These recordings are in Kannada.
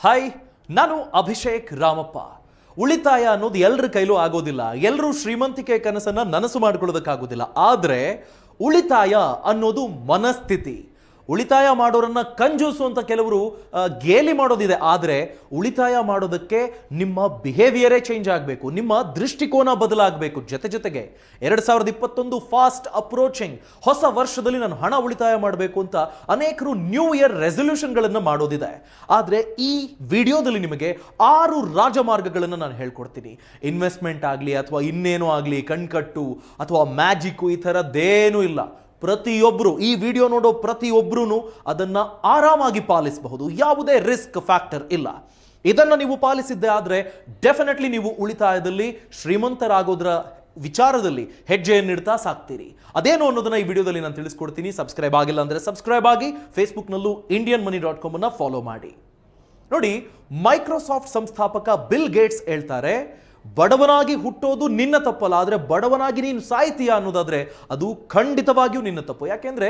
ಹಾಯ್, ನಾನು ಅಭಿಷೇಕ್ ರಾಮಪ್ಪ. ಉಳಿತಾಯ ಅನ್ನೋದು ಎಲ್ಲರ ಕೈಲೂ ಆಗೋದಿಲ್ಲ. ಎಲ್ಲರೂ ಶ್ರೀಮಂತಿಕೆ ಕನಸನ್ನು ನನಸು ಮಾಡ್ಕೊಳ್ಳೋದಕ್ಕಾಗೋದಿಲ್ಲ. ಆದರೆ ಉಳಿತಾಯ ಅನ್ನೋದು ಮನಸ್ಥಿತಿ. ಉಳಿತಾಯ ಮಾಡೋರನ್ನ ಕಂಜೂಸು ಅಂತ ಕೆಲವರು ಗೇಲಿ ಮಾಡೋದಿದೆ. ಆದರೆ ಉಳಿತಾಯ ಮಾಡೋದಕ್ಕೆ ನಿಮ್ಮ ಬಿಹೇವಿಯರೇ ಚೇಂಜ್ ಆಗಬೇಕು. ನಿಮ್ಮ ದೃಷ್ಟಿಕೋನ ಬದಲಾಗಬೇಕು. ಜೊತೆ ಜೊತೆಗೆ ಎರಡು ಸಾವಿರದ ಇಪ್ಪತ್ತೊಂದು ಫಾಸ್ಟ್ ಅಪ್ರೋಚಿಂಗ್ ಹೊಸ ವರ್ಷದಲ್ಲಿ ನಾನು ಹಣ ಉಳಿತಾಯ ಮಾಡಬೇಕು ಅಂತ ಅನೇಕರು ನ್ಯೂ ಇಯರ್ ರೆಸೊಲ್ಯೂಷನ್ಗಳನ್ನು ಮಾಡೋದಿದೆ. ಆದರೆ ಈ ವಿಡಿಯೋದಲ್ಲಿ ನಿಮಗೆ ಆರು ರಾಜಮಾರ್ಗಗಳನ್ನು ನಾನು ಹೇಳ್ಕೊಡ್ತೀನಿ. ಇನ್ವೆಸ್ಟ್ಮೆಂಟ್ ಆಗಲಿ ಅಥವಾ ಇನ್ನೇನೋ ಆಗಲಿ, ಕಣ್ಕಟ್ಟು ಅಥವಾ ಮ್ಯಾಜಿಕ್ಕು ಈ ಥರದ್ದೇನೂ ಇಲ್ಲ. ಪ್ರತಿಯೊಬ್ಬರು ಈ ವಿಡಿಯೋ ನೋಡೋ ಪ್ರತಿಯೊಬ್ಬರೂ ಅದನ್ನು ಆರಾಮಾಗಿ ಪಾಲಿಸಬಹುದು. ಯಾವುದೇ ರಿಸ್ಕ್ ಫ್ಯಾಕ್ಟರ್ ಇಲ್ಲ. ಇದನ್ನು ನೀವು ಪಾಲಿಸಿದ್ದೇ ಆದರೆ ಡೆಫಿನೆಟ್ಲಿ ನೀವು ಉಳಿತಾಯದಲ್ಲಿ, ಶ್ರೀಮಂತರಾಗೋದ್ರ ವಿಚಾರದಲ್ಲಿ ಹೆಜ್ಜೆಯನ್ನಿಡ್ತಾ ಸಾಕ್ತೀರಿ. ಅದೇನು ಅನ್ನೋದನ್ನ ಈ ವಿಡಿಯೋದಲ್ಲಿ ನಾನು ತಿಳಿಸ್ಕೊಡ್ತೀನಿ. ಸಬ್ಸ್ಕ್ರೈಬ್ ಆಗಿಲ್ಲ ಅಂದರೆ ಸಬ್ಸ್ಕ್ರೈಬ್ ಆಗಿ ಫೇಸ್ಬುಕ್ನಲ್ಲೂ ಇಂಡಿಯನ್ ಮನಿ ಡಾಟ್ ಕಾಮನ್ನು ಫಾಲೋ ಮಾಡಿ. ನೋಡಿ, ಮೈಕ್ರೋಸಾಫ್ಟ್ ಸಂಸ್ಥಾಪಕ ಬಿಲ್ ಗೇಟ್ಸ್ ಹೇಳ್ತಾರೆ ಬಡವನಾಗಿ ಹುಟ್ಟೋದು ನಿನ್ನ ತಪ್ಪಲ್ಲ, ಆದರೆ ಬಡವನಾಗಿ ನೀನು ಸಾಯ್ತೀಯ ಅನ್ನೋದಾದರೆ ಅದು ಖಂಡಿತವಾಗಿಯೂ ನಿನ್ನ ತಪ್ಪು. ಯಾಕೆಂದರೆ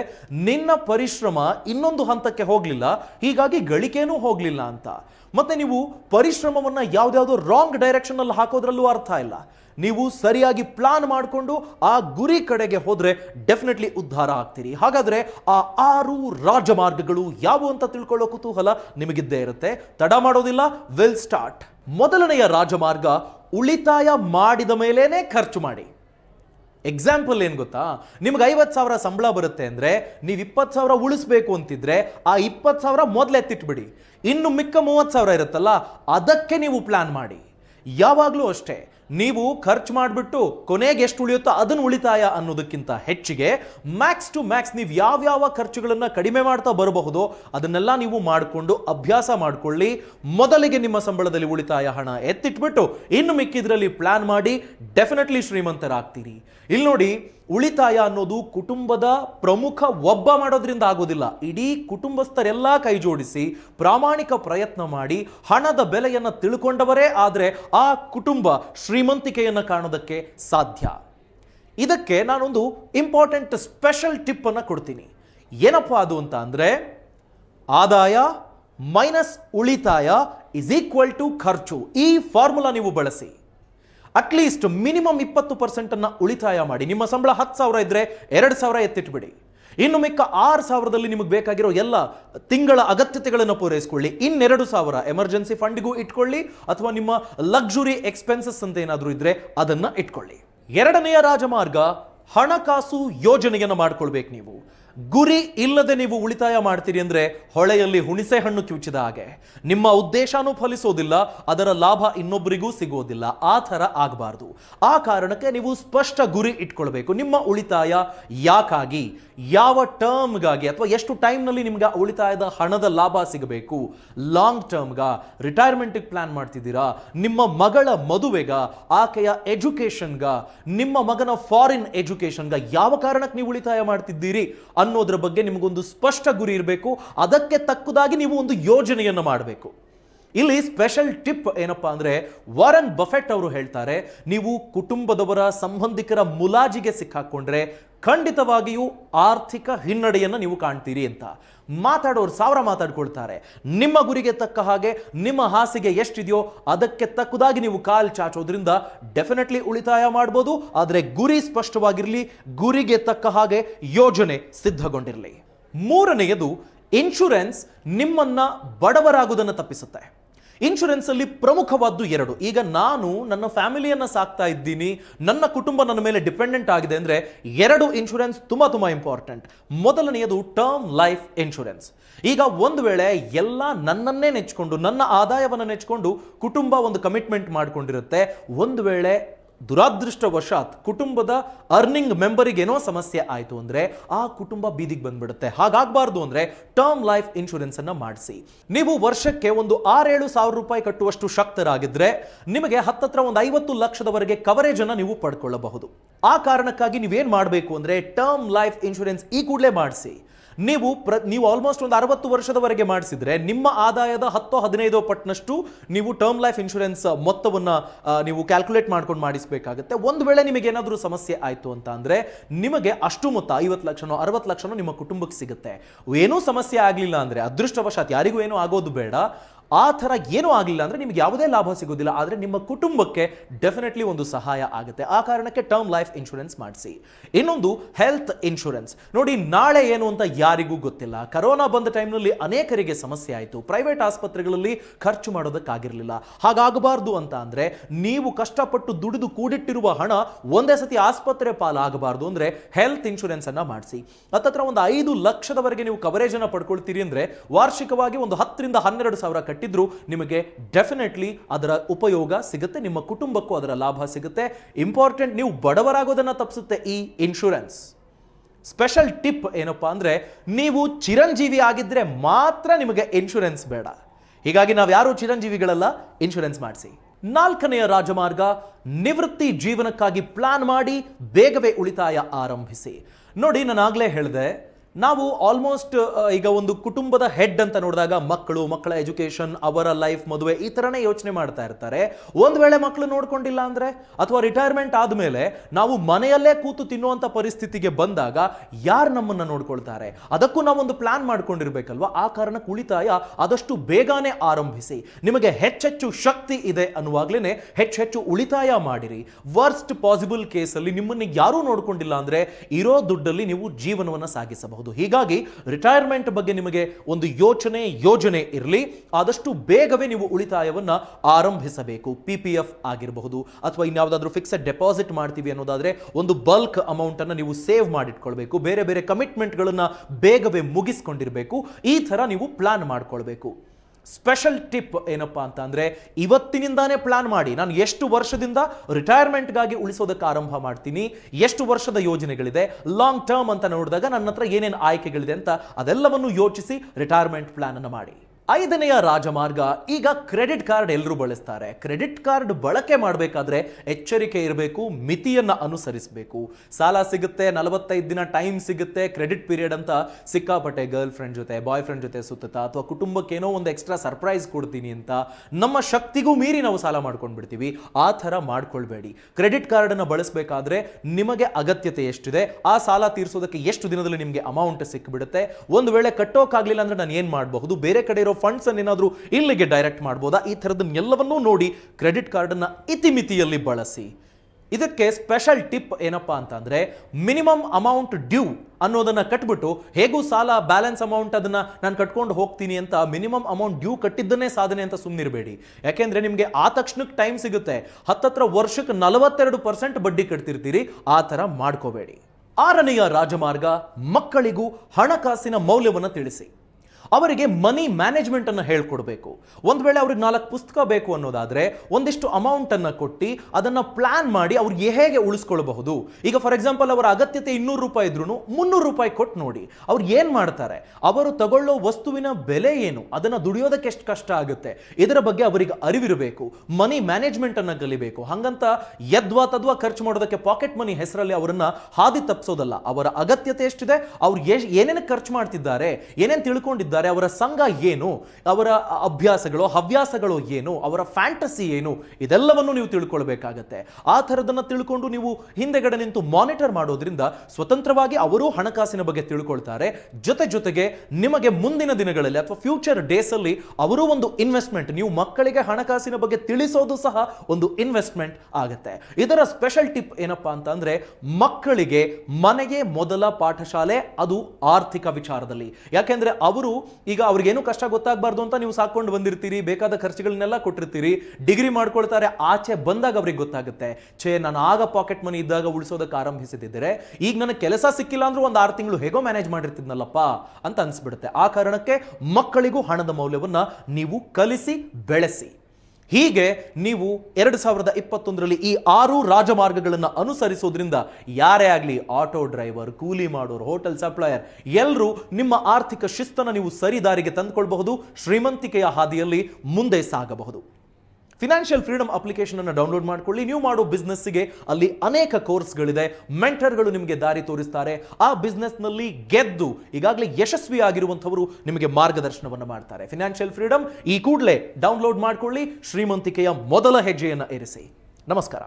ನಿನ್ನ ಪರಿಶ್ರಮ ಇನ್ನೊಂದು ಹಂತಕ್ಕೆ ಹೋಗಲಿಲ್ಲ, ಹೀಗಾಗಿ ಗಳಿಕೆನೂ ಹೋಗಲಿಲ್ಲ ಅಂತ. ಮತ್ತೆ ನೀವು ಪರಿಶ್ರಮವನ್ನು ಯಾವುದ್ಯಾವುದೋ ರಾಂಗ್ ಡೈರೆಕ್ಷನ್ ಅಲ್ಲಿ ಹಾಕೋದ್ರಲ್ಲೂ ಅರ್ಥ ಇಲ್ಲ. ನೀವು ಸರಿಯಾಗಿ ಪ್ಲಾನ್ ಮಾಡಿಕೊಂಡು ಆ ಗುರಿ ಕಡೆಗೆ ಹೋದರೆ ಡೆಫಿನೆಟ್ಲಿ ಉದ್ಧಾರ ಆಗ್ತೀರಿ. ಹಾಗಾದ್ರೆ ಆ ಆರು ರಾಜಮಾರ್ಗಗಳು ಯಾವುವು ಅಂತ ತಿಳ್ಕೊಳ್ಳೋ ಕುತೂಹಲ ನಿಮಗಿದ್ದೇ ಇರುತ್ತೆ. ತಡ ಮಾಡೋದಿಲ್ಲ ವಿಲ್ ಸ್ಟಾರ್ಟ್ ಮೊದಲನೆಯ ರಾಜಮಾರ್ಗ ಉಳಿತಾಯ ಮಾಡಿದ ಮೇಲೇನೆ ಖರ್ಚು ಮಾಡಿ. ಎಕ್ಸಾಂಪಲ್ ಏನು ಗೊತ್ತಾ? ನಿಮ್ಗೆ ಐವತ್ತು ಸಾವಿರ ಸಂಬಳ ಬರುತ್ತೆ ಅಂದರೆ ನೀವು ಇಪ್ಪತ್ತು ಸಾವಿರ ಉಳಿಸ್ಬೇಕು ಅಂತಿದ್ರೆ ಆ ಇಪ್ಪತ್ತು ಸಾವಿರ ಮೊದಲು ಎತ್ತಿಟ್ಬಿಡಿ. ಇನ್ನು ಮಿಕ್ಕ ಮೂವತ್ತು ಸಾವಿರ ಇರುತ್ತಲ್ಲ, ಅದಕ್ಕೆ ನೀವು ಪ್ಲ್ಯಾನ್ ಮಾಡಿ. ಯಾವಾಗಲೂ ಅಷ್ಟೇ. ನೀವು ಖರ್ಚು ಮಾಡಿಬಿಟ್ಟು ಕೊನೆಗೆ ಎಷ್ಟು ಉಳಿಯುತ್ತೋ ಅದನ್ನು ಉಳಿತಾಯ ಅನ್ನೋದಕ್ಕಿಂತ ಹೆಚ್ಚಿಗೆ ಮ್ಯಾಕ್ಸ್ ಟು ಮ್ಯಾಕ್ಸ್ ನೀವು ಯಾವ್ಯಾವ ಖರ್ಚುಗಳನ್ನು ಕಡಿಮೆ ಮಾಡ್ತಾ ಬರಬಹುದೋ, ಅದನ್ನೆಲ್ಲ ನೀವು ಮಾಡಿಕೊಂಡು ಅಭ್ಯಾಸ ಮಾಡಿಕೊಳ್ಳಿ. ಮೊದಲಿಗೆ ನಿಮ್ಮ ಸಂಬಳದಲ್ಲಿ ಉಳಿತಾಯ ಹಣ ಎತ್ತಿಟ್ಬಿಟ್ಟು ಇನ್ನು ಮಿಕ್ಕಿದ್ರಲ್ಲಿ ಪ್ಲಾನ್ ಮಾಡಿ ಡೆಫಿನೆಟ್ಲಿ ಶ್ರೀಮಂತರಾಗ್ತೀರಿ. ಇಲ್ಲಿ ನೋಡಿ, ಉಳಿತಾಯ ಅನ್ನೋದು ಕುಟುಂಬದ ಪ್ರಮುಖ ಒಬ್ಬ ಮಾಡೋದ್ರಿಂದ ಆಗೋದಿಲ್ಲ. ಇಡೀ ಕುಟುಂಬಸ್ಥರೆಲ್ಲ ಕೈ ಜೋಡಿಸಿ ಪ್ರಾಮಾಣಿಕ ಪ್ರಯತ್ನ ಮಾಡಿ ಹಣದ ಬೆಲೆಯನ್ನು ತಿಳ್ಕೊಂಡವರೇ ಆದರೆ ಆ ಕುಟುಂಬ ಶ್ರೀಮಂತಿಕೆಯನ್ನು ಕಾಣೋದಕ್ಕೆ ಸಾಧ್ಯ. ಇದಕ್ಕೆ ನಾನೊಂದು ಇಂಪಾರ್ಟೆಂಟ್ ಸ್ಪೆಷಲ್ ಟಿಪ್ಪನ್ನು ಕೊಡ್ತೀನಿ. ಏನಪ್ಪ ಅದು ಅಂತ ಅಂದರೆ, ಆದಾಯ ಮೈನಸ್ ಉಳಿತಾಯ ಇಸ್ ಈಕ್ವಲ್ ಟು ಖರ್ಚು. ಈ ಫಾರ್ಮುಲಾ ನೀವು ಬಳಸಿ. ಅಟ್ಲೀಸ್ಟ್ ಮಿನಿಮಮ್ ಇಪ್ಪತ್ತು ಪರ್ಸೆಂಟನ್ನು ಉಳಿತಾಯ ಮಾಡಿ. ನಿಮ್ಮ ಸಂಬಳ ಹತ್ತು ಸಾವಿರ ಇದ್ದರೆ ಎರಡು ಸಾವಿರ ಎತ್ತಿಟ್ಬಿಡಿ. ಇನ್ನು ಮಿಕ್ಕ ಆರು ಸಾವಿರದಲ್ಲಿ ನಿಮಗೆ ಬೇಕಾಗಿರೋ ಎಲ್ಲ ತಿಂಗಳ ಅಗತ್ಯತೆಗಳನ್ನು ಪೂರೈಸಿಕೊಳ್ಳಿ. ಇನ್ನೆರಡು ಸಾವಿರ ಎಮರ್ಜೆನ್ಸಿ ಫಂಡ್ಗೂ ಇಟ್ಕೊಳ್ಳಿ ಅಥವಾ ನಿಮ್ಮ ಲಕ್ಸುರಿ ಎಕ್ಸ್ಪೆನ್ಸಸ್ ಅಂತ ಏನಾದರೂ ಇದ್ರೆ ಅದನ್ನ ಇಟ್ಕೊಳ್ಳಿ. ಎರಡನೆಯ ರಾಜಮಾರ್ಗ ಹಣಕಾಸು ಯೋಜನೆಯನ್ನು ಮಾಡ್ಕೊಳ್ಬೇಕು ನೀವು. ಗುರಿ ಇಲ್ಲದೆ ನೀವು ಉಳಿತಾಯ ಮಾಡ್ತೀರಿ ಅಂದ್ರೆ ಹೊಳೆಯಲ್ಲಿ ಹುಣಿಸೆ ಹಣ್ಣು ಕಿವುಚಿದ ಹಾಗೆ. ನಿಮ್ಮ ಉದ್ದೇಶನೂ ಫಲಿಸೋದಿಲ್ಲ, ಅದರ ಲಾಭ ಇನ್ನೊಬ್ಬರಿಗೂ ಸಿಗೋದಿಲ್ಲ. ಆ ಥರ ಆಗಬಾರ್ದು. ಆ ಕಾರಣಕ್ಕೆ ನೀವು ಸ್ಪಷ್ಟ ಗುರಿ ಇಟ್ಕೊಳ್ಬೇಕು. ನಿಮ್ಮ ಉಳಿತಾಯ ಯಾಕಾಗಿ? ಯಾವ ಟರ್ಮ್ಗಾಗಿ? ಅಥವಾ ಎಷ್ಟು ಟೈಮ್ನಲ್ಲಿ ನಿಮ್ಗೆ ಉಳಿತಾಯದ ಹಣದ ಲಾಭ ಸಿಗಬೇಕು? ಲಾಂಗ್ ಟರ್ಮ್ಗ ರಿಟೈರ್ಮೆಂಟಿಗೆ ಪ್ಲಾನ್ ಮಾಡ್ತಿದ್ದೀರಾ? ನಿಮ್ಮ ಮಗಳ ಮದುವೆಗ, ಆಕೆಯ ಎಜುಕೇಷನ್ಗ, ನಿಮ್ಮ ಮಗನ ಫಾರಿನ್ ಎಜುಕೇಷನ್ಗ ಯಾವ ಕಾರಣಕ್ಕೆ ನೀವು ಉಳಿತಾಯ ಮಾಡ್ತಿದ್ದೀರಿ ಅನ್ನೋದ್ರ ಬಗ್ಗೆ ನಿಮಗೊಂದು ಸ್ಪಷ್ಟ ಗುರಿ ಇರಬೇಕು. ಅದಕ್ಕೆ ತಕ್ಕದಾಗಿ ನೀವು ಒಂದು ಯೋಜನೆಯನ್ನು ಮಾಡಬೇಕು. ಇಲ್ಲಿ ಸ್ಪೆಷಲ್ ಟಿಪ್ ಏನಪ್ಪಾ ಅಂದ್ರೆ ವಾರನ್ ಬಫೆಟ್ ಅವರು ಹೇಳ್ತಾರೆ, ನೀವು ಕುಟುಂಬದವರ ಸಂಬಂಧಿಕರ ಮುಲಾಜಿಗೆ ಸಿಕ್ಕಾಕೊಂಡ್ರೆ ಖಂಡಿತವಾಗಿಯೂ ಆರ್ಥಿಕ ಹಿನ್ನಡೆಯನ್ನು ನೀವು ಕಾಣ್ತೀರಿ ಅಂತ. ಮಾತಾಡೋರು ಸಾವಿರ ಮಾತಾಡ್ಕೊಳ್ತಾರೆ. ನಿಮ್ಮ ಗುರಿಗೆ ತಕ್ಕ ಹಾಗೆ, ನಿಮ್ಮ ಹಾಸಿಗೆ ಎಷ್ಟಿದೆಯೋ ಅದಕ್ಕೆ ತಕ್ಕದಾಗಿ ನೀವು ಕಾಲ್ ಚಾಚೋದ್ರಿಂದ ಡೆಫಿನೆಟ್ಲಿ ಉಳಿತಾಯ ಮಾಡ್ಬೋದು. ಆದರೆ ಗುರಿ ಸ್ಪಷ್ಟವಾಗಿರಲಿ, ಗುರಿಗೆ ತಕ್ಕ ಹಾಗೆ ಯೋಜನೆ ಸಿದ್ಧಗೊಂಡಿರಲಿ. ಮೂರನೆಯದು ಇನ್ಶೂರೆನ್ಸ್ ನಿಮ್ಮನ್ನ ಬಡವರಾಗುವುದನ್ನು ತಪ್ಪಿಸುತ್ತೆ. ಇನ್ಶೂರೆನ್ಸ್ ಅಲ್ಲಿ ಪ್ರಮುಖವಾದ್ದು ಎರಡು. ಈಗ ನಾನು ನನ್ನ ಫ್ಯಾಮಿಲಿಯನ್ನ ಸಾಕ್ತಾ ಇದ್ದೀನಿ. ನನ್ನ ಕುಟುಂಬ ನನ್ನ ಮೇಲೆ ಡಿಪೆಂಡೆಂಟ್ ಆಗಿದೆ ಅಂದ್ರೆ ಎರಡು ಇನ್ಶೂರೆನ್ಸ್ ತುಂಬಾ ತುಂಬಾ ಇಂಪಾರ್ಟೆಂಟ್ ಮೊದಲನೆಯದು ಟರ್ಮ್ ಲೈಫ್ ಇನ್ಶೂರೆನ್ಸ್ ಈಗ ಒಂದು ವೇಳೆ ಎಲ್ಲ ನನ್ನನ್ನೇ ನೆಚ್ಕೊಂಡು, ನನ್ನ ಆದಾಯವನ್ನು ನೆಚ್ಕೊಂಡು ಕುಟುಂಬ ಒಂದು ಕಮಿಟ್ಮೆಂಟ್ ಮಾಡ್ಕೊಂಡಿರುತ್ತೆ. ಒಂದು ವೇಳೆ ದುರಾದೃಷ್ಟವಶಾತ್ ಕುಟುಂಬದ ಅರ್ನಿಂಗ್ ಮೆಂಬರಿಗೆ ಏನೋ ಸಮಸ್ಯೆ ಆಯಿತು ಅಂದರೆ ಆ ಕುಟುಂಬ ಬೀದಿಗೆ ಬಂದ್ಬಿಡುತ್ತೆ. ಹಾಗಾಗಬಾರ್ದು ಅಂದರೆ ಟರ್ಮ್ ಲೈಫ್ ಇನ್ಶೂರೆನ್ಸ್ ಅನ್ನು ಮಾಡಿಸಿ. ನೀವು ವರ್ಷಕ್ಕೆ ಒಂದು ಆರೇಳು ಸಾವಿರ ರೂಪಾಯಿ ಕಟ್ಟುವಷ್ಟು ಶಕ್ತರಾಗಿದ್ದರೆ ನಿಮಗೆ ಹತ್ತತ್ರ ಒಂದು ಐವತ್ತು ಲಕ್ಷದವರೆಗೆ ಕವರೇಜ್ ಅನ್ನ ನೀವು ಪಡ್ಕೊಳ್ಳಬಹುದು. ಆ ಕಾರಣಕ್ಕಾಗಿ ನೀವೇನು ಮಾಡಬೇಕು ಅಂದರೆ ಟರ್ಮ್ ಲೈಫ್ ಇನ್ಶೂರೆನ್ಸ್ ಈ ಕೂಡಲೇ ಮಾಡಿಸಿ. ನೀವು ಪ್ರ, ನೀವು ಆಲ್ಮೋಸ್ಟ್ ಒಂದು ಅರವತ್ತು ವರ್ಷದವರೆಗೆ ಮಾಡಿಸಿದ್ರೆ ನಿಮ್ಮ ಆದಾಯದ ಹತ್ತು ಹದಿನೈದು ಪಟ್ನಷ್ಟು ನೀವು ಟರ್ಮ್ ಲೈಫ್ ಇನ್ಶೂರೆನ್ಸ್ ಮೊತ್ತವನ್ನು ನೀವು ಕ್ಯಾಲ್ಕುಲೇಟ್ ಮಾಡ್ಕೊಂಡು ಮಾಡಿಸಬೇಕಾಗುತ್ತೆ. ಒಂದು ವೇಳೆ ನಿಮಗೆ ಏನಾದರೂ ಸಮಸ್ಯೆ ಆಯಿತು ಅಂತ ಅಂದರೆ ನಿಮಗೆ ಅಷ್ಟು ಮೊತ್ತ, ಐವತ್ತು ಲಕ್ಷನೋ, ಅರವತ್ತು ಲಕ್ಷನೋ ನಿಮ್ಮ ಕುಟುಂಬಕ್ಕೆ ಸಿಗುತ್ತೆ. ಏನೂ ಸಮಸ್ಯೆ ಆಗಲಿಲ್ಲ ಅಂದರೆ, ಅದೃಷ್ಟವಶಾತ್ ಯಾರಿಗೂ ಏನೂ ಆಗೋದು ಬೇಡ. ಆ ಥರ ಏನೂ ಆಗಲಿಲ್ಲ ಅಂದರೆ ನಿಮ್ಗೆ ಯಾವುದೇ ಲಾಭ ಸಿಗೋದಿಲ್ಲ ಆದರೆ ನಿಮ್ಮ ಕುಟುಂಬಕ್ಕೆ ಡೆಫಿನೆಟ್ಲಿ ಒಂದು ಸಹಾಯ ಆಗುತ್ತೆ. ಆ ಕಾರಣಕ್ಕೆ ಟರ್ಮ್ ಲೈಫ್ ಇನ್ಶೂರೆನ್ಸ್ ಮಾಡಿಸಿ. ಇನ್ನೊಂದು ಹೆಲ್ತ್ ಇನ್ಶೂರೆನ್ಸ್ ನೋಡಿ, ನಾಳೆ ಏನು ಅಂತ ಯಾರಿಗೂ ಗೊತ್ತಿಲ್ಲ. ಕರೋನಾ ಬಂದ ಟೈಮ್ನಲ್ಲಿ ಅನೇಕರಿಗೆ ಸಮಸ್ಯೆ ಆಯಿತು. ಪ್ರೈವೇಟ್ ಆಸ್ಪತ್ರೆಗಳಲ್ಲಿ ಖರ್ಚು ಮಾಡೋದಕ್ಕಾಗಿರಲಿಲ್ಲ. ಹಾಗಾಗಬಾರ್ದು ಅಂತ ಅಂದರೆ ನೀವು ಕಷ್ಟಪಟ್ಟು ದುಡಿದು ಕೂಡಿಟ್ಟಿರುವ ಹಣ ಒಂದೇ ಸತಿ ಆಸ್ಪತ್ರೆ ಪಾಲಾಗಬಾರ್ದು ಅಂದರೆ ಹೆಲ್ತ್ ಇನ್ಶೂರೆನ್ಸ್ ಅನ್ನ ಮಾಡಿಸಿ. ಹತ್ತತ್ರ ಒಂದು ಐದು ಲಕ್ಷದವರೆಗೆ ನೀವು ಕವರೇಜನ್ನು ಪಡ್ಕೊಳ್ತೀರಿ ಅಂದ್ರೆ ವಾರ್ಷಿಕವಾಗಿ ಒಂದು ಹತ್ತರಿಂದ ಹನ್ನೆರಡು ಸಾವಿರ ಕಟ್ಟಿದ್ರು ನಿಮಗೆ ಡೆಫಿನೆಟ್ಲಿ ಅದರ ಉಪಯೋಗ ಸಿಗುತ್ತೆ, ನಿಮ್ಮ ಕುಟುಂಬಕ್ಕೂ ಅದರ ಲಾಭ ಸಿಗುತ್ತೆ. ಇಂಪಾರ್ಟೆಂಟ್ ನೀವು ಬಡವರಾಗೋದನ್ನ ತಪ್ಪಿಸುತ್ತೆ ಈ ಇನ್ಶೂರೆನ್ಸ್ ಸ್ಪೆಷಲ್ ಟಿಪ್ ಏನಪ್ಪಾ ಅಂದ್ರೆ, ನೀವು ಚಿರಂಜೀವಿ ಆಗಿದ್ರೆ ಮಾತ್ರ ನಿಮಗೆ ಇನ್ಶೂರೆನ್ಸ್ ಬೇಡ. ಹೀಗಾಗಿ ನಾವು ಯಾರು ಚಿರಂಜೀವಿಗಳೆಲ್ಲ ಇನ್ಶೂರೆನ್ಸ್ ಮಾಡಿಸಿ. ನಾಲ್ಕನೆಯ ರಾಜಮಾರ್ಗ, ನಿವೃತ್ತಿ ಜೀವನಕ್ಕಾಗಿ ಪ್ಲಾನ್ ಮಾಡಿ, ಬೇಗವೇ ಉಳಿತಾಯ ಆರಂಭಿಸಿ. ನೋಡಿ ನಾನು ಆಗ್ಲೇ ಹೇಳಿದೆ ನಾವು ಆಲ್ಮೋಸ್ಟ್ ಈಗ ಒಂದು ಕುಟುಂಬದ ಹೆಡ್ ಅಂತ ನೋಡಿದಾಗ ಮಕ್ಕಳು, ಮಕ್ಕಳ ಎಜುಕೇಶನ್ ಅವರ ಲೈಫ್ ಮದುವೆ ಈ ಥರನೇ ಯೋಚನೆ ಮಾಡ್ತಾ ಇರ್ತಾರೆ. ಒಂದು ವೇಳೆ ಮಕ್ಕಳು ನೋಡ್ಕೊಂಡಿಲ್ಲ ಅಂದ್ರೆ, ಅಥವಾ ರಿಟೈರ್ಮೆಂಟ್ ಆದಮೇಲೆ ನಾವು ಮನೆಯಲ್ಲೇ ಕೂತು ತಿನ್ನುವಂಥ ಪರಿಸ್ಥಿತಿಗೆ ಬಂದಾಗ ಯಾರು ನಮ್ಮನ್ನ ನೋಡ್ಕೊಳ್ತಾರೆ? ಅದಕ್ಕೂ ನಾವೊಂದು ಪ್ಲಾನ್ ಮಾಡ್ಕೊಂಡಿರ್ಬೇಕಲ್ವಾ? ಆ ಕಾರಣಕ್ಕೆ ಉಳಿತಾಯ ಆದಷ್ಟು ಬೇಗನೆ ಆರಂಭಿಸಿ. ನಿಮಗೆ ಹೆಚ್ಚೆಚ್ಚು ಶಕ್ತಿ ಇದೆ ಅನ್ನುವಾಗ್ಲೇ ಹೆಚ್ಚೆಚ್ಚು ಉಳಿತಾಯ ಮಾಡಿರಿ. ವರ್ಸ್ಟ್ ಪಾಸಿಬಲ್ ಕೇಸಲ್ಲಿ ನಿಮ್ಮನ್ನು ಯಾರೂ ನೋಡ್ಕೊಂಡಿಲ್ಲ ಅಂದ್ರೆ ಇರೋ ದುಡ್ಡಲ್ಲಿ ನೀವು ಜೀವನವನ್ನು ಸಾಗಿಸಬಹುದು. ಹೀಗಾಗಿ ರಿಟೈರ್ಮೆಂಟ್ ಬಗ್ಗೆ ನಿಮಗೆ ಒಂದು ಯೋಚನೆ, ಯೋಜನೆ ಇರಲಿ. ಆದಷ್ಟು ಬೇಗವೇ ನೀವು ಉಳಿತಾಯವನ್ನು ಆರಂಭಿಸಬೇಕು. ಪಿ ಪಿ ಎಫ್ ಆಗಿರಬಹುದು ಅಥವಾ ಇನ್ಯಾವುದಾದ್ರೂ ಫಿಕ್ಸೆಡ್ ಡೆಪಾಸಿಟ್ ಮಾಡ್ತೀವಿ ಅನ್ನೋದಾದರೆ ಒಂದು ಬಲ್ಕ್ ಅಮೌಂಟನ್ನು ನೀವು ಸೇವ್ ಮಾಡಿಟ್ಕೊಳ್ಬೇಕು. ಬೇರೆ ಬೇರೆ ಕಮಿಟ್ಮೆಂಟ್ಗಳನ್ನು ಬೇಗವೇ ಮುಗಿಸ್ಕೊಂಡಿರಬೇಕು. ಈ ಥರ ನೀವು ಪ್ಲಾನ್ ಮಾಡ್ಕೊಳ್ಬೇಕು. ಸ್ಪೆಷಲ್ ಟಿಪ್ ಏನಪ್ಪಾ ಅಂತ ಅಂದ್ರೆ ಇವತ್ತಿನಿಂದಾನೇ ಪ್ಲಾನ್ ಮಾಡಿ. ನಾನು ಎಷ್ಟು ವರ್ಷದಿಂದ ರಿಟೈರ್ಮೆಂಟ್ಗಾಗಿ ಉಳಿಸೋದಕ್ಕೆ ಆರಂಭ ಮಾಡ್ತೀನಿ. ಎಷ್ಟು ವರ್ಷದ ಯೋಜನೆಗಳಿದೆ. ಲಾಂಗ್ ಟರ್ಮ್ ಅಂತ ನೋಡಿದಾಗ ನನ್ನ ಹತ್ರ ಏನೇನು ಆಯ್ಕೆಗಳಿದೆ ಅಂತ ಅದೆಲ್ಲವನ್ನು ಯೋಚಿಸಿ ರಿಟೈರ್ಮೆಂಟ್ ಪ್ಲಾನ್ ಅನ್ನು ಮಾಡಿ. ಐದನೆಯ ರಾಜಮಾರ್ಗ ಈಗ ಕ್ರೆಡಿಟ್ ಕಾರ್ಡ್ ಎಲ್ಲರೂ ಬಳಸ್ತಾರೆ. ಕ್ರೆಡಿಟ್ ಕಾರ್ಡ್ ಬಳಕೆ ಮಾಡಬೇಕಾದ್ರೆ ಎಚ್ಚರಿಕೆ ಇರಬೇಕು, ಮಿತಿಯನ್ನ ಅನುಸರಿಸಬೇಕು. ಸಾಲ ಸಿಗುತ್ತೆ, ನಲವತ್ತೈದು ದಿನ ಟೈಮ್ ಸಿಗುತ್ತೆ, ಕ್ರೆಡಿಟ್ ಪೀರಿಯಡ್ ಅಂತ ಸಿಕ್ಕಾಪಟ್ಟೆ ಗರ್ಲ್ ಫ್ರೆಂಡ್ ಜೊತೆ, ಬಾಯ್ ಫ್ರೆಂಡ್ ಜೊತೆ ಸುತ್ತತಾ ಅಥವಾ ಕುಟುಂಬಕ್ಕೆ ಏನೋ ಒಂದು ಎಕ್ಸ್ಟ್ರಾ ಸರ್ಪ್ರೈಸ್ ಕೊಡ್ತೀನಿ ಅಂತ ನಮ್ಮ ಶಕ್ತಿಗೂ ಮೀರಿ ನಾವು ಸಾಲ ಮಾಡ್ಕೊಂಡ್ಬಿಡ್ತೀವಿ. ಆ ಥರ ಮಾಡ್ಕೊಳ್ಬೇಡಿ. ಕ್ರೆಡಿಟ್ ಕಾರ್ಡ್ ಅನ್ನು ಬಳಸಬೇಕಾದ್ರೆ ನಿಮಗೆ ಅಗತ್ಯತೆ ಎಷ್ಟಿದೆ, ಆ ಸಾಲ ತೀರಿಸೋದಕ್ಕೆ ಎಷ್ಟು ದಿನದಲ್ಲಿ ನಿಮಗೆ ಅಮೌಂಟ್ ಸಿಕ್ಕಿಬಿಡುತ್ತೆ ಒಂದು ವೇಳೆ ಕಟ್ಟೋಕ್ಕಾಗಲಿಲ್ಲ ಅಂದ್ರೆ ನಾನು ಏನು ಮಾಡಬಹುದು? ಬೇರೆ ಕಡೆ ಇರೋ ಫಂಡ್ಸ್ ಏನಾದರೂ ಇಲ್ಲಿಗೆ ಡೈರೆಕ್ಟ್ ಮಾಡ್ಬೋದಾ? ಈ ಥರದನ್ನೆಲ್ಲವನ್ನೂ ನೋಡಿ ಕ್ರೆಡಿಟ್ ಕಾರ್ಡನ್ನ ಇತಿಮಿತಿಯಲ್ಲಿ ಬಳಸಿ. ಇದಕ್ಕೆ ಸ್ಪೆಷಲ್ ಟಿಪ್ ಏನಪ್ಪಾ ಅಂತಂದ್ರೆ ಮಿನಿಮಮ್ ಅಮೌಂಟ್ ಡ್ಯೂ ಅನ್ನೋದನ್ನ ಕಟ್ಬಿಟ್ಟು, ಹೇಗೂ ಸಾಲ ಬ್ಯಾಲೆನ್ಸ್ ಅಮೌಂಟ್ ಅದನ್ನ ನಾನು ಕಟ್ಕೊಂಡು ಹೋಗ್ತೀನಿ ಅಂತ ಮಿನಿಮಮ್ ಅಮೌಂಟ್ ಡ್ಯೂ ಕಟ್ಟಿದ್ದನ್ನೇ ಸಾಧನೆ ಅಂತ ಸುಮ್ಮನಿರಬೇಡಿ ಯಾಕೆಂದ್ರೆ ನಿಮಗೆ ಆ ತಕ್ಷಣಕ್ಕೆ ಟೈಮ್ ಸಿಗುತ್ತೆ. ಹತ್ತತ್ರ ವರ್ಷಕ್ಕೆ ನಲವತ್ತೆರಡು ಪರ್ಸೆಂಟ್ ಬಡ್ಡಿ ಕಟ್ತಿರ್ತೀರಿ. ಆ ಥರ ಮಾಡ್ಕೋಬೇಡಿ. ಆರನೆಯ ರಾಜಮಾರ್ಗ ಮಕ್ಕಳಿಗೂ ಹಣಕಾಸಿನ ಮೌಲ್ಯವನ್ನು ತಿಳಿಸಿ. ಅವರಿಗೆ ಮನಿ ಮ್ಯಾನೇಜ್ಮೆಂಟ್ ಅನ್ನು ಹೇಳ್ಕೊಡ್ಬೇಕು. ಒಂದು ವೇಳೆ ಅವ್ರಿಗೆ ನಾಲ್ಕು ಪುಸ್ತಕ ಬೇಕು ಅನ್ನೋದಾದ್ರೆ ಒಂದಿಷ್ಟು ಅಮೌಂಟ್ ಅನ್ನು ಕೊಟ್ಟು ಅದನ್ನ ಪ್ಲಾನ್ ಮಾಡಿ ಅವ್ರು ಹೇಗೆ ಉಳಿಸ್ಕೊಳ್ಬಹುದು. ಈಗ ಫಾರ್ ಎಕ್ಸಾಂಪಲ್ ಅವರ ಅಗತ್ಯತೆ ಇನ್ನೂರು ರೂಪಾಯಿ ಇದ್ರು ಮುನ್ನೂರು ರೂಪಾಯಿ ಕೊಟ್ಟು ನೋಡಿ. ಅವ್ರು ಏನ್ ಮಾಡ್ತಾರೆ? ಅವರು ತಗೊಳ್ಳೋ ವಸ್ತುವಿನ ಬೆಲೆ ಏನು? ಅದನ್ನ ದುಡಿಯೋದಕ್ಕೆ ಎಷ್ಟು ಕಷ್ಟ ಆಗುತ್ತೆ? ಇದರ ಬಗ್ಗೆ ಅವರಿಗೆ ಅರಿವಿರಬೇಕು. ಮನಿ ಮ್ಯಾನೇಜ್ಮೆಂಟ್ ಅನ್ನು ಕಲಿಬೇಕು. ಹಂಗಂತ ಯದ್ವಾ ತದ್ವಾ ಖರ್ಚು ಮಾಡೋದಕ್ಕೆ ಪಾಕೆಟ್ ಮನಿ ಹೆಸರಲ್ಲಿ ಅವರನ್ನ ಹಾದಿ ತಪ್ಪಿಸೋದಲ್ಲ ಅವರ ಅಗತ್ಯತೆ ಎಷ್ಟಿದೆ? ಅವ್ರು ಏನೇನು ಖರ್ಚು ಮಾಡ್ತಿದ್ದಾರೆ? ಏನೇನು ತಿಳ್ಕೊಂಡಿದ್ದಾರೆ? ಅವರ ಸಂಘ ಏನು, ಅವರ ಅಭ್ಯಾಸಗಳು, ಹವ್ಯಾಸಗಳು ಏನು, ಅವರ ಫ್ಯಾಂಟಸಿ ಏನು, ಇದೆಲ್ಲವನ್ನು ನೀವು ತಿಳ್ಕೊಳ್ಬೇಕಾಗತ್ತೆ. ಆ ಥರದನ್ನು ತಿಳ್ಕೊಂಡು ನೀವು ಹಿಂದೆಗಡೆ ನಿಂತು ಮಾನಿಟರ್ ಮಾಡೋದ್ರಿಂದ ಸ್ವತಂತ್ರವಾಗಿ ಅವರು ಹಣಕಾಸಿನ ಬಗ್ಗೆ ತಿಳ್ಕೊಳ್ತಾರೆ. ಜೊತೆ ಜೊತೆಗೆ ನಿಮಗೆ ಮುಂದಿನ ದಿನಗಳಲ್ಲಿ ಅಥವಾ ಫ್ಯೂಚರ್ ಡೇಸ್ ಅಲ್ಲಿ ಅವರು ಒಂದು ಇನ್ವೆಸ್ಟ್ಮೆಂಟ್ ನೀವು ಮಕ್ಕಳಿಗೆ ಹಣಕಾಸಿನ ಬಗ್ಗೆ ತಿಳಿಸೋದು ಸಹ ಒಂದು ಇನ್ವೆಸ್ಟ್ಮೆಂಟ್ ಆಗುತ್ತೆ. ಇದರ ಸ್ಪೆಷಲ್ ಟಿಪ್ ಏನಪ್ಪಾ ಅಂತ ಅಂದ್ರೆ ಮಕ್ಕಳಿಗೆ ಮನೆಗೆ ಮೊದಲ ಪಾಠಶಾಲೆ, ಅದು ಆರ್ಥಿಕ ವಿಚಾರದಲ್ಲಿ. ಯಾಕೆಂದ್ರೆ ಅವರು ಈಗ ಅವ್ರಿಗೇನು ಕಷ್ಟ ಗೊತ್ತಾಗಬಾರ್ದು ಅಂತ ನೀವು ಸಾಕೊಂಡು ಬಂದಿರ್ತೀರಿ, ಬೇಕಾದ ಖರ್ಚುಗಳನ್ನೆಲ್ಲ ಕೊಟ್ಟಿರ್ತೀರಿ, ಡಿಗ್ರಿ ಮಾಡ್ಕೊಳ್ತಾರೆ, ಆಚೆ ಬಂದಾಗ ಅವ್ರಿಗೆ ಗೊತ್ತಾಗುತ್ತೆ. ಛೇ, ನಾನು ಆಗ ಪಾಕೆಟ್ ಮನಿ ಇದ್ದಾಗ ಉಳಿಸೋದಕ್ಕೆ ಆರಂಭಿಸಿದ್ದರೆ ಈಗ ನನಗೆ ಕೆಲಸ ಸಿಕ್ಕಿಲ್ಲ ಅಂದ್ರೂ ಒಂದು ಆರು ತಿಂಗಳು ಹೇಗೋ ಮ್ಯಾನೇಜ್ ಮಾಡಿರ್ತಿದ್ನಲ್ಲಪ್ಪ ಅಂತ ಅನ್ಸ್ಬಿಡುತ್ತೆ. ಆ ಕಾರಣಕ್ಕೆ ಮಕ್ಕಳಿಗೂ ಹಣದ ಮೌಲ್ಯವನ್ನ ನೀವು ಕಲಿಸಿ, ಬೆಳೆಸಿ. ಹೀಗೆ ನೀವು ಎರಡು ಸಾವಿರದ ಇಪ್ಪತ್ತೊಂದರಲ್ಲಿ ಈ ಆರು ರಾಜಮಾರ್ಗಗಳನ್ನು ಅನುಸರಿಸೋದ್ರಿಂದ ಯಾರೇ ಆಗಲಿ ಆಟೋ ಡ್ರೈವರ್, ಕೂಲಿ ಮಾಡೋರು, ಹೋಟೆಲ್ ಸಪ್ಲೈಯರ್ ಎಲ್ಲರೂ ನಿಮ್ಮ ಆರ್ಥಿಕ ಶಿಸ್ತನ್ನು ನೀವು ಸರಿದಾರಿಗೆ ತಂದುಕೊಳ್ಬಹುದು, ಶ್ರೀಮಂತಿಕೆಯ ಹಾದಿಯಲ್ಲಿ ಮುಂದೆ ಸಾಗಬಹುದು. ಫಿನಾನ್ಷಿಯಲ್ ಫ್ರೀಡಮ್ ಅಪ್ಲಿಕೇಶನ್ ಅನ್ನು ಡೌನ್ಲೋಡ್ ಮಾಡ್ಕೊಳ್ಳಿ. ನೀವು ಮಾಡೋ ಬಿಸ್ನೆಸ್ಸಿಗೆ ಅಲ್ಲಿ ಅನೇಕ ಕೋರ್ಸ್ಗಳಿದೆ ಮೆಂಟರ್ಗಳು ನಿಮಗೆ ದಾರಿ ತೋರಿಸ್ತಾರೆ. ಆ ಬಿಸ್ನೆಸ್ನಲ್ಲಿ ಗೆದ್ದು, ಈಗಾಗಲೇ ಯಶಸ್ವಿ ಆಗಿರುವಂಥವರು ನಿಮಗೆ ಮಾರ್ಗದರ್ಶನವನ್ನು ಮಾಡ್ತಾರೆ. ಫಿನಾನ್ಷಿಯಲ್ ಫ್ರೀಡಮ್ ಈ ಕೂಡಲೇ ಡೌನ್ಲೋಡ್ ಮಾಡ್ಕೊಳ್ಳಿ. ಶ್ರೀಮಂತಿಕೆಯ ಮೊದಲ ಹೆಜ್ಜೆಯನ್ನು ಇರಿಸಿ ನಮಸ್ಕಾರ.